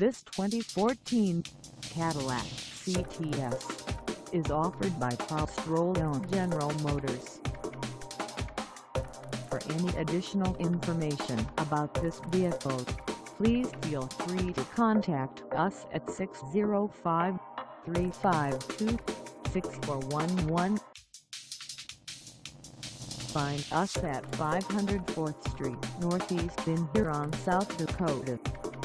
This 2014 Cadillac CTS is offered by Prostrollo General Motors. For any additional information about this vehicle, please feel free to contact us at 605-352-6411. Find us at 504th Street Northeast in Huron, South Dakota